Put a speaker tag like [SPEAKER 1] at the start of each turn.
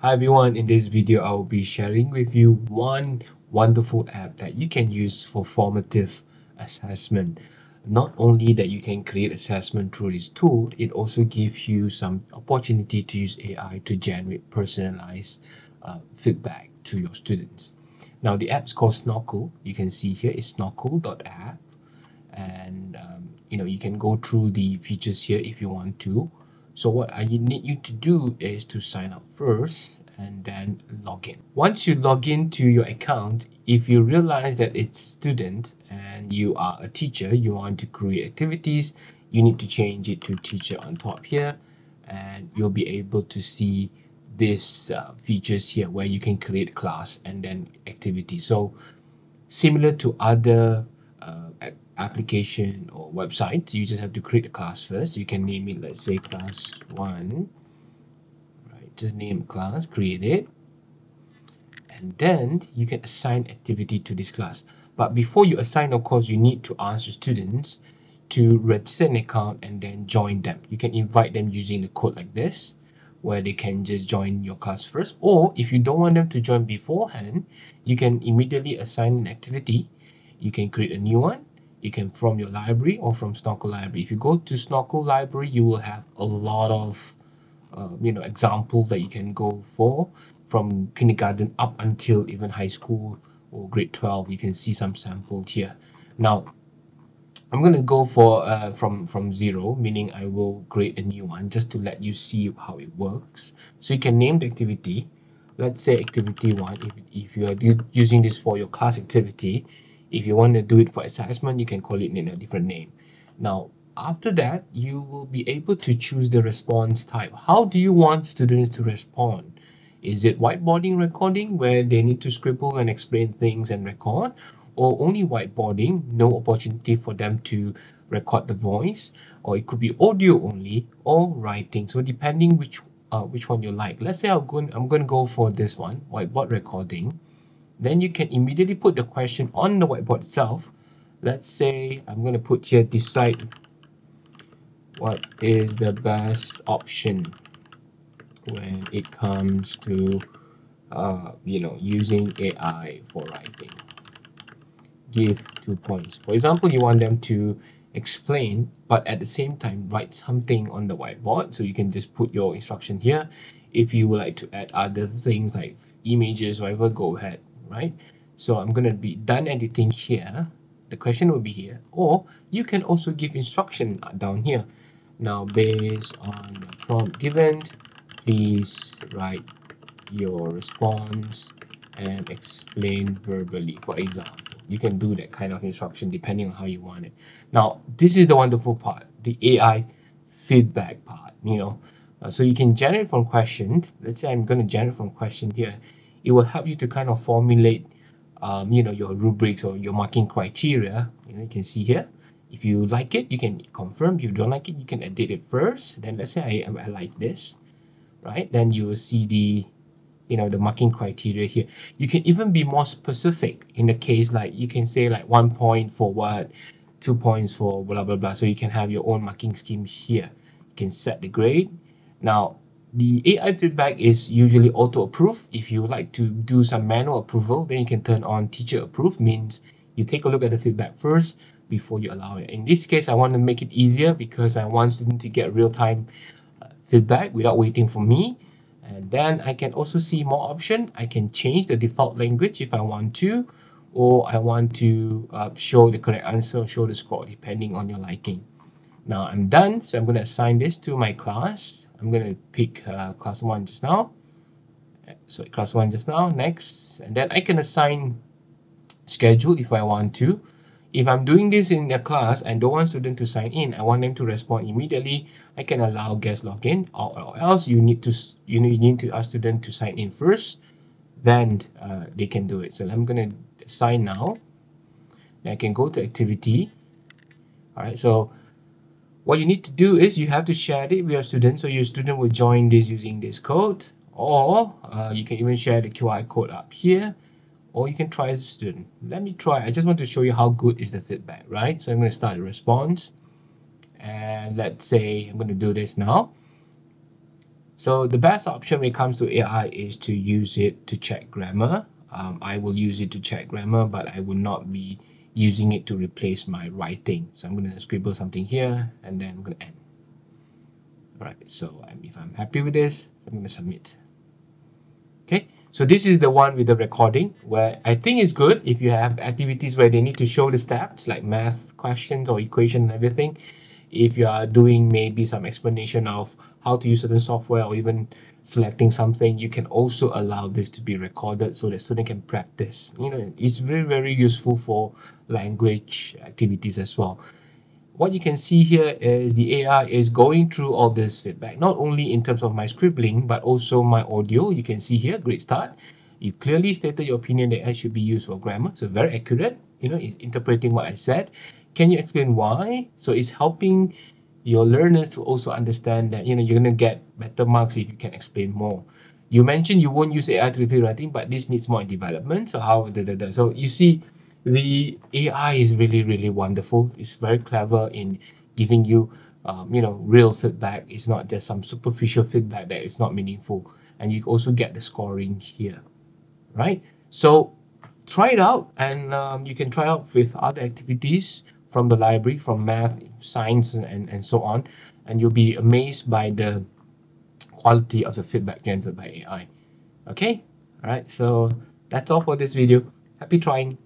[SPEAKER 1] Hi everyone, in this video I will be sharing with you one wonderful app that you can use for formative assessment. Not only that you can create assessment through this tool, it also gives you some opportunity to use AI to generate personalized uh, feedback to your students. Now the app is called Snorkl. You can see here is snorkl.app and um, you know you can go through the features here if you want to so what I need you to do is to sign up first and then log in. Once you log into your account, if you realize that it's student and you are a teacher, you want to create activities, you need to change it to teacher on top here and you'll be able to see these uh, features here where you can create class and then activity. So similar to other uh, application or website you just have to create a class first. You can name it let's say class one. Right just name class create it. And then you can assign activity to this class. But before you assign of course you need to ask your students to register an account and then join them. You can invite them using the code like this where they can just join your class first. Or if you don't want them to join beforehand you can immediately assign an activity. You can create a new one you can from your library or from Snorkl library. If you go to Snorkl library, you will have a lot of uh, you know examples that you can go for from kindergarten up until even high school or grade 12. You can see some samples here. Now, I'm going to go for uh, from from zero, meaning I will create a new one just to let you see how it works. So you can name the activity. Let's say activity one. If, if you are using this for your class activity, if you want to do it for assessment, you can call it in a different name. Now, after that, you will be able to choose the response type. How do you want students to respond? Is it whiteboarding recording where they need to scribble and explain things and record? Or only whiteboarding, no opportunity for them to record the voice? Or it could be audio only or writing. So depending which uh, which one you like. Let's say I'm going, I'm going to go for this one, whiteboard recording then you can immediately put the question on the whiteboard itself. Let's say I'm going to put here decide what is the best option when it comes to uh, you know using AI for writing. Give two points. For example, you want them to explain, but at the same time write something on the whiteboard. So you can just put your instruction here. If you would like to add other things like images, whatever, go ahead right? So I'm going to be done editing here. The question will be here. Or you can also give instruction down here. Now, based on the prompt given, please write your response and explain verbally, for example. You can do that kind of instruction depending on how you want it. Now, this is the wonderful part, the AI feedback part, you know. Uh, so you can generate from question. Let's say I'm going to generate from question here it will help you to kind of formulate um, you know your rubrics or your marking criteria. You, know, you can see here. If you like it you can confirm. If you don't like it you can edit it first. Then let's say I, I like this right? Then you will see the you know the marking criteria here. You can even be more specific in the case like you can say like one point for what two points for blah blah blah. So you can have your own marking scheme here. You can set the grade. Now the AI feedback is usually auto approve. If you would like to do some manual approval, then you can turn on teacher approve means you take a look at the feedback first before you allow it. In this case, I want to make it easier because I want students to get real-time uh, feedback without waiting for me. And then I can also see more option. I can change the default language if I want to, or I want to uh, show the correct answer show the score depending on your liking. Now I'm done, so I'm going to assign this to my class. I'm going to pick uh, class 1 just now. So class 1 just now, next. And then I can assign schedule if I want to. If I'm doing this in a class and don't want student to sign in, I want them to respond immediately, I can allow guest login or, or else you need to you need to ask student to sign in first, then uh, they can do it. So I'm going to sign now. I can go to activity. All right, so what you need to do is you have to share it with your student so your student will join this using this code or uh, you can even share the QR code up here or you can try as a student. Let me try. I just want to show you how good is the feedback right? So I'm going to start a response and let's say I'm going to do this now. So the best option when it comes to AI is to use it to check grammar. Um, I will use it to check grammar, but I will not be using it to replace my writing. So I'm going to scribble something here and then I'm going to end. All right, so if I'm happy with this, I'm going to submit. Okay, so this is the one with the recording where I think it's good if you have activities where they need to show the steps like math questions or equation and everything. If you are doing maybe some explanation of how to use certain software or even selecting something, you can also allow this to be recorded so the student can practice. You know, it's very, very useful for language activities as well. What you can see here is the AI is going through all this feedback, not only in terms of my scribbling, but also my audio. You can see here, great start. You clearly stated your opinion that I should be used for grammar. So very accurate, you know, interpreting what I said. Can you explain why? So it's helping your learners to also understand that you know you're going to get better marks if you can explain more. You mentioned you won't use ai to repeat writing but this needs more development. So how da, da, da. so you see the ai is really really wonderful. It's very clever in giving you um, you know real feedback. It's not just some superficial feedback that is not meaningful. And you also get the scoring here right? So try it out and um, you can try out with other activities from the library from math science and, and so on. And you'll be amazed by the quality of the feedback generated by AI okay? All right. So that's all for this video. Happy trying